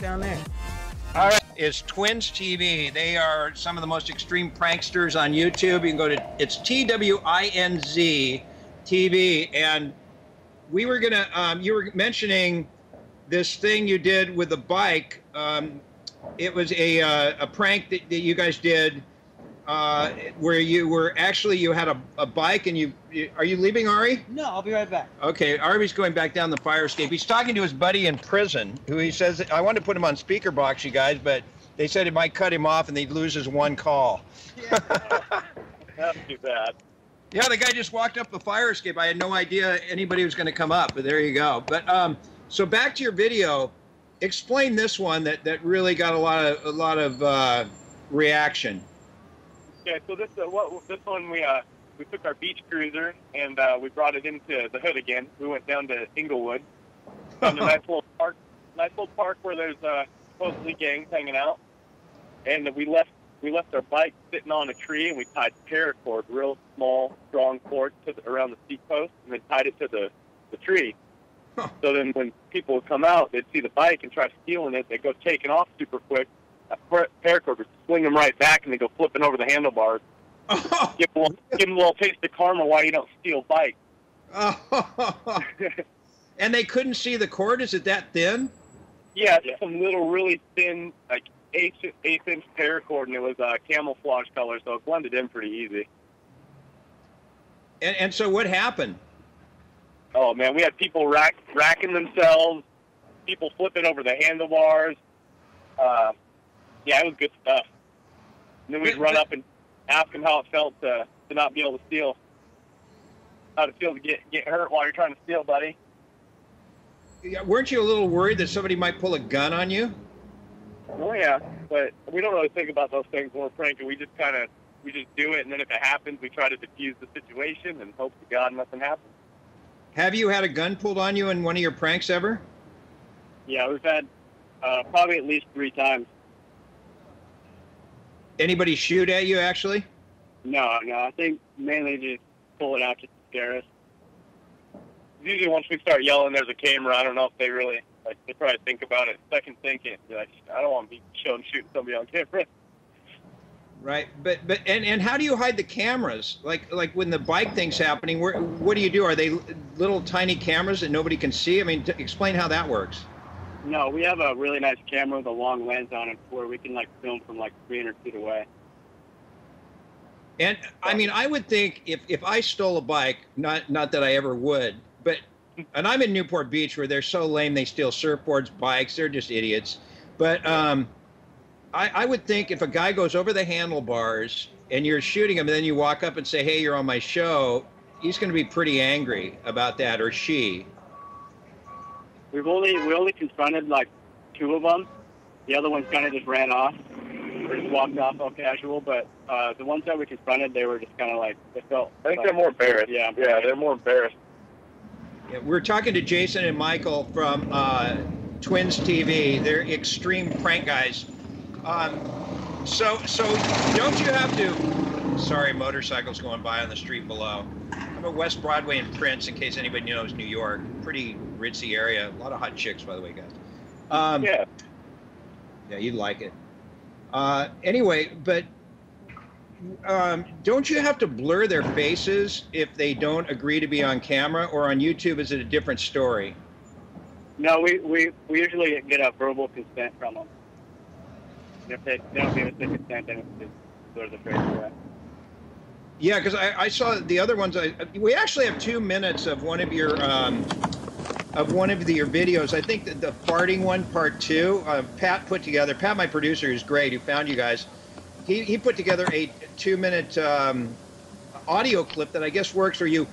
down there? All right, is Twinz TV. They are some of the most extreme pranksters on YouTube. You can go to it's T W I N Z TV, and we were gonna. Um, you were mentioning this thing you did with the bike. Um, it was a uh, a prank that, that you guys did. Uh, where you were actually you had a, a bike and you, you are you leaving Ari? No, I'll be right back. Okay, Arby's going back down the fire escape. He's talking to his buddy in prison, who he says, I wanted to put him on speaker box, you guys, but they said it might cut him off and he'd lose his one call. Yeah, That's too bad. Yeah, the guy just walked up the fire escape. I had no idea anybody was going to come up, but there you go. But um, so back to your video. Explain this one that, that really got a lot of a lot of uh, reaction. Okay, so this uh, what this one we uh we took our beach cruiser and uh, we brought it into the hood again. We went down to Inglewood, found a nice little park, nice little park where there's uh, supposedly gangs hanging out, and we left we left our bike sitting on a tree and we tied paracord, real small, strong cord to the, around the seat post, and then tied it to the the tree. Huh. So then when people would come out, they'd see the bike and try stealing it. They'd go taking off super quick. Paracord swing them right back, and they go flipping over the handlebars. Give them, a little, give them a little taste of karma why you don't steal bikes. and they couldn't see the cord. Is it that thin? Yeah, it's some little really thin, like eighth eighth inch paracord, and it was uh, camouflage color, so it blended in pretty easy. And, and so what happened? Oh man, we had people rack, racking themselves, people flipping over the handlebars. Uh, yeah, it was good stuff. And then we'd run up and ask them how it felt to, to not be able to steal. How it feel to get get hurt while you're trying to steal, buddy. Yeah, Weren't you a little worried that somebody might pull a gun on you? Oh yeah, but we don't really think about those things when we're pranking. We just kind of we just do it, and then if it happens, we try to diffuse the situation and hope to God nothing happens. Have you had a gun pulled on you in one of your pranks ever? Yeah, we've had uh, probably at least three times. Anybody shoot at you actually? No, no, I think mainly just pull it out to scare us. Usually, once we start yelling, there's a camera. I don't know if they really like. They probably think about it, second thinking. Like, I don't want to be shown shooting somebody on camera. Right, but but and, and how do you hide the cameras? Like like when the bike thing's happening, where what do you do? Are they little tiny cameras that nobody can see? I mean, explain how that works. No, we have a really nice camera with a long lens on it, where we can like film from like 300 feet away. And I mean, I would think if if I stole a bike, not not that I ever would, but and I'm in Newport Beach where they're so lame they steal surfboards, bikes, they're just idiots. But um, I, I would think if a guy goes over the handlebars and you're shooting him, and then you walk up and say, "Hey, you're on my show," he's going to be pretty angry about that, or she. We've only we only confronted like two of them. The other ones kind of just ran off, or just walked off all casual. But uh, the ones that we confronted, they were just kind of like they felt. I think they're more embarrassed. Yeah, Yeah, they're more embarrassed. Yeah, we're talking to Jason and Michael from uh, Twinz TV. They're extreme prank guys. Um, so, so don't you have to? Sorry, motorcycles going by on the street below. I'm at West Broadway and Prince, in case anybody knows New York. Pretty ritzy area. A lot of hot chicks, by the way, guys. Um, yeah. yeah, you'd like it. Uh, anyway, but um, don't you have to blur their faces if they don't agree to be on camera, or on YouTube is it a different story? No, we, we we usually get a verbal consent from them. If they, they don't give us the consent, then it's just blur the face away. Yeah, because I, I saw the other ones. I, we actually have two minutes of one of your um, of one of the, your videos. I think the farting one, part two, uh, Pat put together. Pat, my producer, who's great, who found you guys. He, he put together a two minute um, audio clip that I guess works. Where you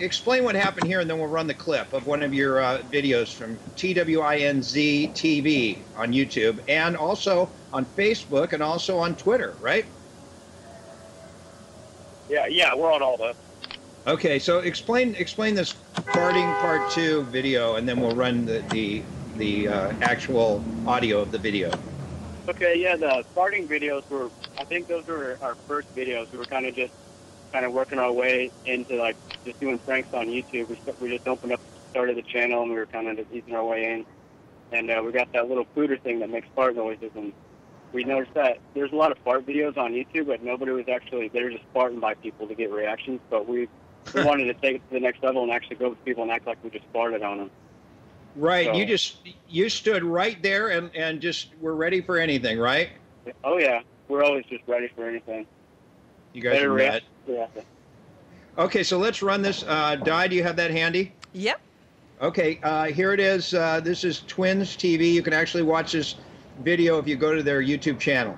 explain what happened here, and then we'll run the clip of one of your uh, videos from TWINZ TV on YouTube, and also on Facebook, and also on Twitter, right? Yeah, yeah, we're on all those. Okay, so explain explain this farting part two video, and then we'll run the the, the uh, actual audio of the video. Okay, yeah, the farting videos were, I think those were our first videos. We were kind of just, kind of working our way into like just doing pranks on YouTube. We, we just opened up, started the channel, and we were kind of just easing our way in. and uh, we got that little pooter thing that makes fart noises, and we noticed that there's a lot of fart videos on YouTube, but nobody was actually they were just farting by people to get reactions. But we, we wanted to take it to the next level and actually go with people and act like we just farted on them. Right. So- You just you stood right there and and just were ready for anything, right? Oh yeah, we're always just ready for anything. You guys Better are react- rad. Yeah. Okay, so let's run this. Uh, Di, do you have that handy? Yep. Okay, uh, here it is. Uh, this is Twinz TV. You can actually watch this video if you go to their YouTube channel.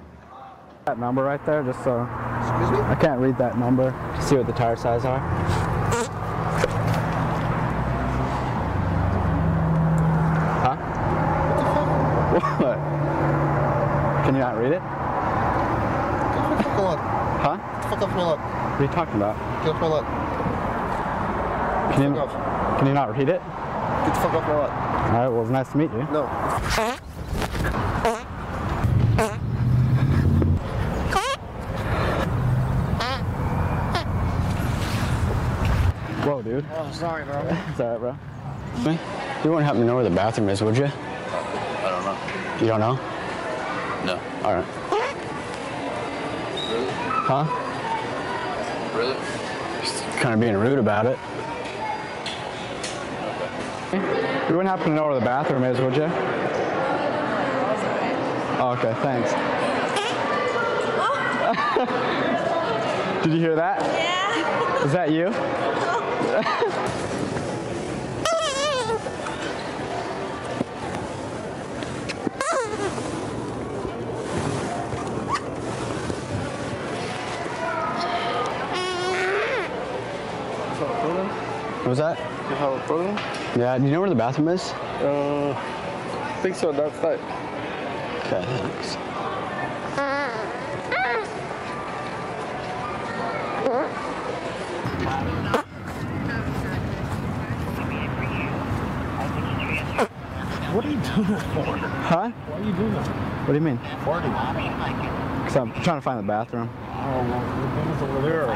That number right there, just so Excuse me? I can't read that number. See what the tire size are. Huh? What? The fuck? Can you not read it? Fuck off. Huh? Fuck off my lap. What are you talking about? Get off my lap. Can you, Fuck can you not read it? Get the fuck off my lap. All right. Well, it's nice to meet you. No. Dude. Oh, sorry, bro. It's all right, bro. You wouldn't happen to know where the bathroom is, would you? I don't know. You don't know? No. All right. Really? Huh? Really? Just kind of being rude about it. You wouldn't happen to know where the bathroom is, would you? Oh, okay, thanks. Did you hear that? Yeah. Is that you? What was that? You have a problem? Yeah, do you know where the bathroom is? Uh, I think so. That's right. Okay, thanks. What are you doing this for? Huh? Why are you doing this? What do you mean? Party. Because I'm trying to find the bathroom. Oh, well, the thing is over there.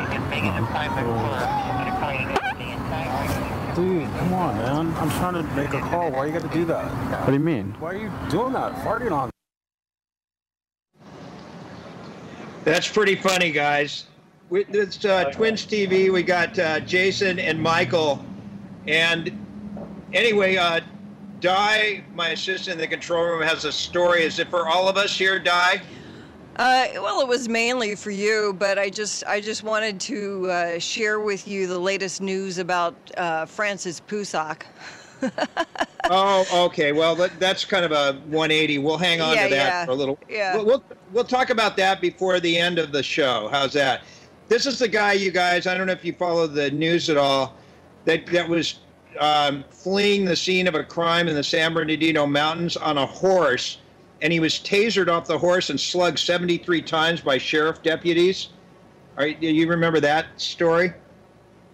Dude, come on, man. I'm trying to make a call. Why you got to do that? What do you mean? Why are you doing that? Farting on. That's pretty funny, guys. We, it's uh, Twinz TV. We got uh, Jason and Michael. And anyway, uh, Di, my assistant in the control room, has a story. Is it for all of us here, Di? Uh, well, it was mainly for you, but I just I just wanted to uh, share with you the latest news about uh, Francis Pusok. oh, okay. Well, that, that's kind of a 180. We'll hang on Yeah, to that yeah, for a little. yeah. We'll, we'll we'll talk about that before the end of the show. How's that? This is the guy, you guys. I don't know if you follow the news at all. That that was um, fleeing the scene of a crime in the San Bernardino Mountains on a horse, and he was tasered off the horse and slugged 73 times by sheriff deputies. All right, do you remember that story?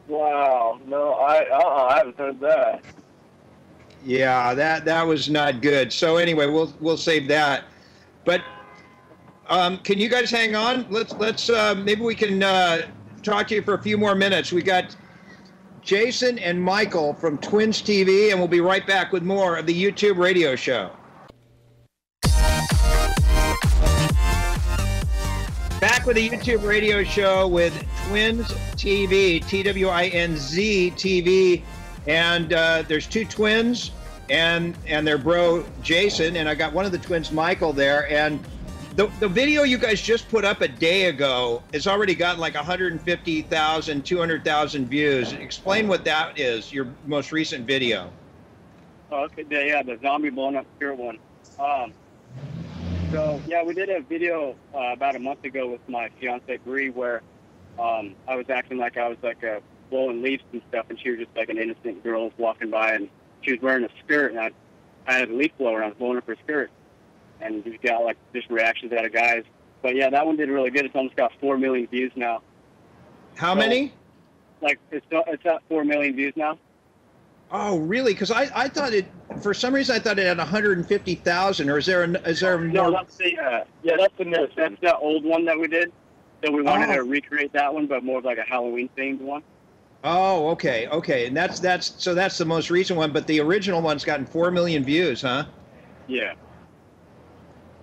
Wow. No, I uh, I haven't heard that. Yeah, that that was not good. So anyway, we'll we'll save that. But um, can you guys hang on? Let's let's uh, maybe we can uh, talk to you for a few more minutes. We got Jason and Michael from Twinz TV, and we'll be right back with more of the YouTube radio show. Back with the YouTube radio show with Twinz TV, T W I N Z TV, and uh, there's two twins and and their bro Jason, and I got one of the twins, Michael, there, and the the video you guys just put up a day ago has already gotten like 150,000, 200,000 views. Explain what that is. Your most recent video. Oh, okay, yeah, the zombie blown up spirit one. Um, so yeah, we did a video uh, about a month ago with my fiance Bree where um, I was acting like I was like uh, blowing leaves and stuff, and she was just like an innocent girl walking by, and she was wearing a skirt, and I, I had a leaf blower, and I was blowing up her skirt, and we got like just reactions out of guys. But yeah, that one did really good. It's almost got four million views now. How So- many? Like it's it's at four million views now. Oh, really? Because I, I thought it for some reason I thought it had 150,000. Or is there an, is there No, more? that's the uh, yeah, that's the that's that old one that we did. So we wanted Oh. to recreate that one, but more of like a Halloween themed one. Oh, okay, okay, and that's that's so that's the most recent one. But the original one's gotten four million views, huh? Yeah.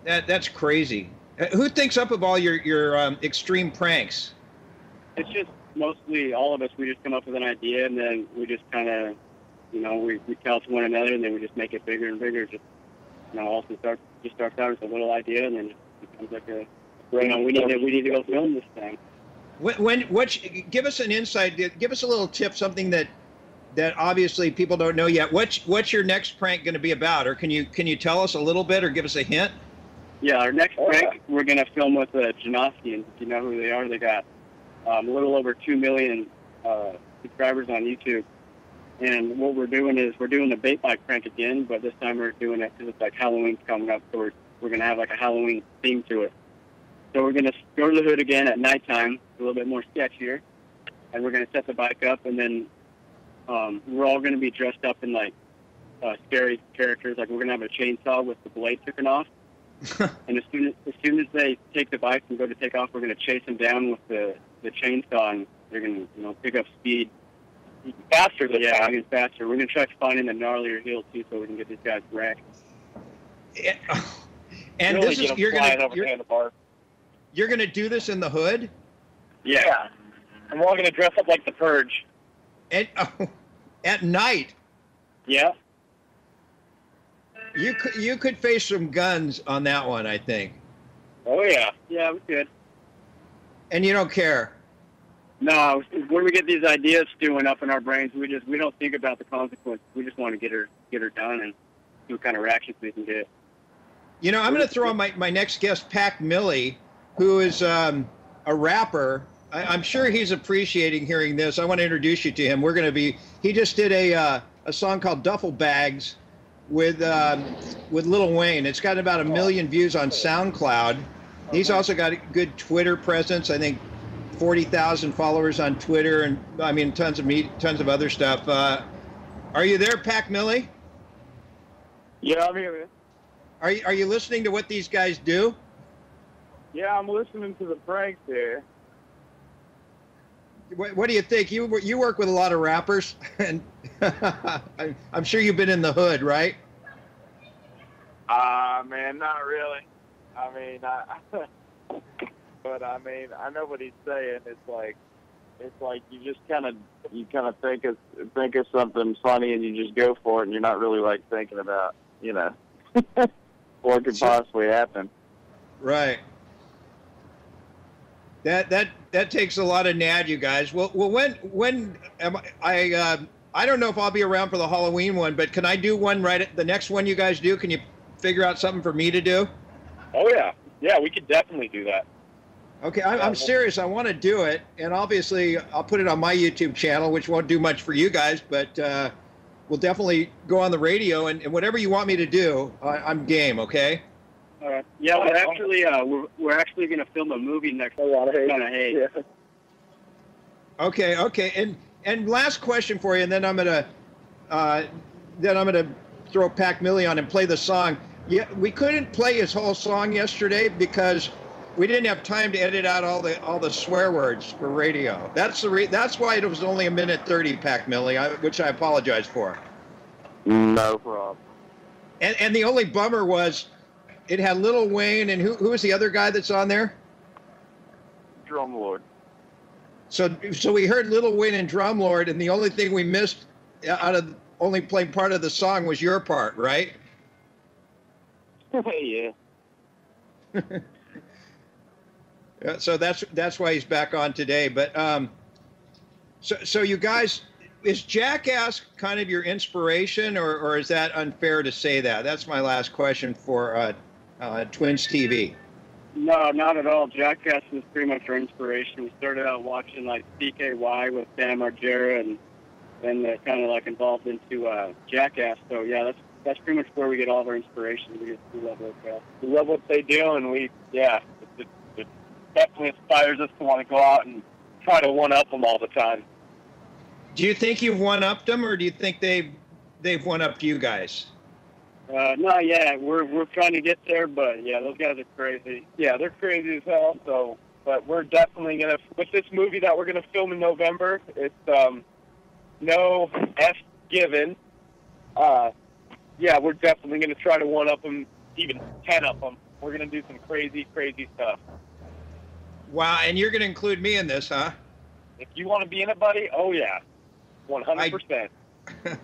That that's crazy. Uh, Who thinks up of all your your um, extreme pranks? It's just mostly all of us. We just come up with an idea, and then we just kind of, you know, we, we tell it to one another, and then we just make it bigger and bigger. Just, you know, also start just starts out as a little idea, and then it becomes like a, you know, we need to we need to go film this thing. When, when what? Give us an insight. Give us a little tip. Something that that obviously people don't know yet. What's what's your next prank going to be about? Or can you can you tell us a little bit or give us a hint? Yeah, our next prank we're gonna film with the Janoskians. If you know who they are, they got um, a little over two million uh, subscribers on YouTube. And what we're doing is we're doing the bait bike prank again, but this time we're doing it because it's like Halloween's coming up, so we're we're gonna have like a Halloween theme to it. So we're gonna go to the hood again at nighttime, a little bit more sketchier, and we're gonna set the bike up, and then um, we're all gonna be dressed up in like uh, scary characters. Like we're gonna have a chainsaw with the blade taken off. And as soon as, as soon as they take the bike and go to take off, we're going to chase them down with the, the chainsaw, and they're going to you know pick up speed Faster yeah, even faster. We're going to try finding the gnarlier heel too, so we can get these guys wrecked. and really this is you're gonna you're, handlebar. you're gonna do this in the hood Yeah. And we're all gonna dress up like the Purge. at at night. Yeah. You could you could face some guns on that one, I think, Oh yeah. Yeah, we could. and you don't care. No, when we get these ideas stewing up in our brains, we just we don't think about the consequences. We just want to get her get her done and see what kind of reactions we can get. You know, I'm going to throw on my, my next guest, Pac Millie, who is um, a rapper. I, I'm sure he's appreciating hearing this. I want to introduce you to him. We're going to be. He just did a uh, a song called Duffel Bags with um, with Lil Wayne. It's got about a million views on SoundCloud. He's also got a good Twitter presence. I think forty thousand followers on Twitter, and I mean tons of me, tons of other stuff. Uh, are you there, Pac Millie? Yeah, I'm here. Are you, are you listening to what these guys do? Yeah, I'm listening to the pranks here. What, what do you think? You you work with a lot of rappers, and I'm- I'm sure you've been in the hood, right? Ah, man, not really. I mean, I, but I mean, I know what he's saying. It's like, it's like you just kind of, you kind of think of think of something funny and you just go for it, and you're not really like thinking about, you know, what could possibly happen. Right. That that that takes a lot of nad, you guys. Well, well, when when am I? I, uh, I don't know if I'll be around for the Halloween one, but can I do one right at the next one you guys do? Can you figure out something for me to do? Oh yeah, yeah, we could definitely do that. Okay, I'm, I'm serious. I want to do it, and obviously I'll put it on my YouTube channel, which won't do much for you guys, but uh, we'll definitely go on the radio and, and whatever you want me to do, I, I'm game. Okay. All right. Yeah, we're actually uh, we're we're actually going to film a movie next. A lot of hate. Kind of hate. Okay. Okay. And and last question for you, and then I'm gonna uh, then I'm gonna throw Pac Millie on and play the song. Yeah, we couldn't play his whole song yesterday because we didn't have time to edit out all the all the swear words for radio. That's the re- that's why it was only a minute thirty, Pac Millie, I, which I apologize for. No problem. And and the only bummer was it had Little Wayne and who who was the other guy that's on there? Drum Lord. So so we heard Little Wayne and Drumlord, and the only thing we missed out of only playing part of the song was your part, right? yeah. Yeah, so that's that's why he's back on today. But um, so so you guys, is Jackass kind of your inspiration, or or is that unfair to say that? That's my last question for uh, uh, Twinz TV. No, not at all. Jackass was pretty much our inspiration. We started out watching like CKY with Bam Margera, and then uh, kind of like involved into uh, Jackass. So yeah, that's that's pretty much where we get all of our inspiration. We just we love those guys. we love what they do, and we, yeah, it, it, it definitely inspires us to want to go out and try to one up them all the time. Do you think you've one upped them, or do you think they've they've one upped you guys? Uh, no, yeah, we're we're trying to get there, but yeah, those guys are crazy. Yeah, they're crazy as hell. So, but we're definitely gonna with this movie that we're gonna film in November. It's um, no f given. Uh, yeah, we're definitely going to try to one up them, even ten up them. We're going to do some crazy, crazy stuff. Wow, and you're going to include me in this, huh? If you want to be in it, buddy, oh yeah, one hundred percent.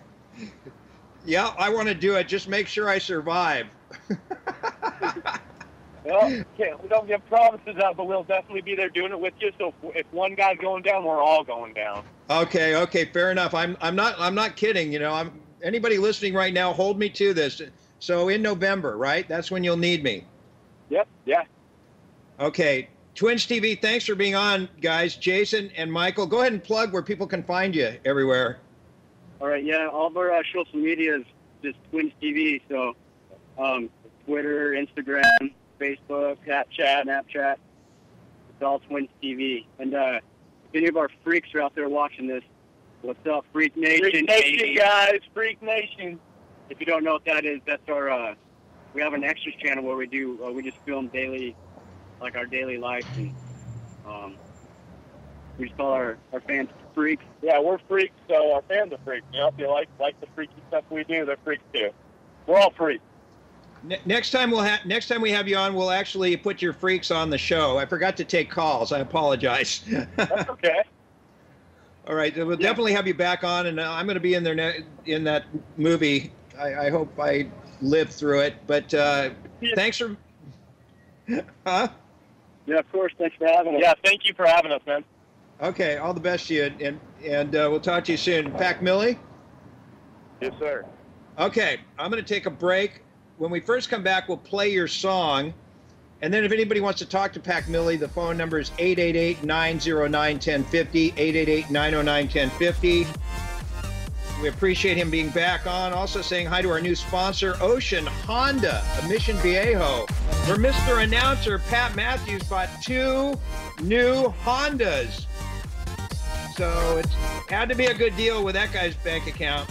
Yeah, I want to do it. Just make sure I survive. Well, can't, we don't give promises out, but we'll definitely be there doing it with you. So if, if one guy's going down, we're all going down. Okay, okay, fair enough. I'm I'm not I'm not kidding. You know, I'm anybody listening right now. Hold me to this. So in November, right? That's when you'll need me. Yep. Yeah. Okay, Twinz TV. Thanks for being on, guys. Jason and Michael, go ahead and plug where people can find you everywhere. All right, yeah, all of our uh, social media is just Twinz TV. So, um, Twitter, Instagram, Facebook, Snapchat, Snapchat. It's all Twinz TV. And uh, if any of our freaks are out there watching this, what's up, Freak Nation? Freak Nation, baby? guys. Freak Nation. If you don't know what that is, that's our. Uh, we have an extras channel where we do. Uh, we just film daily, like our daily life, and um, we just call our our fans freaks. Yeah, we're freaks, so our fans are freaks. You know, if you like like the freaky stuff we do, they're freaks too. We're all freaks. Ne- next time we'll have next time we have you on, we'll actually put your freaks on the show. I forgot to take calls. I apologize. That's okay. All right, we'll definitely have you back on, and uh, I'm going to be in there ne- in that movie. I, I hope I live through it. But uh, Yeah. thanks for, huh? Yeah, of course. Thanks for having us. Yeah, thank you for having us, man. Okay, all the best to you, and and uh, we'll talk to you soon. Pac Millie. Yes, sir. Okay, I'm going to take a break. When we first come back, we'll play your song. And then if anybody wants to talk to Pac Millie, the phone number is 888-909-1050, 888-909-1050. We appreciate him being back on. Also saying hi to our new sponsor, Ocean Honda of Mission Viejo, where Mr. Announcer Pat Matthews bought two new Hondas. So it had to be a good deal with that guy's bank account.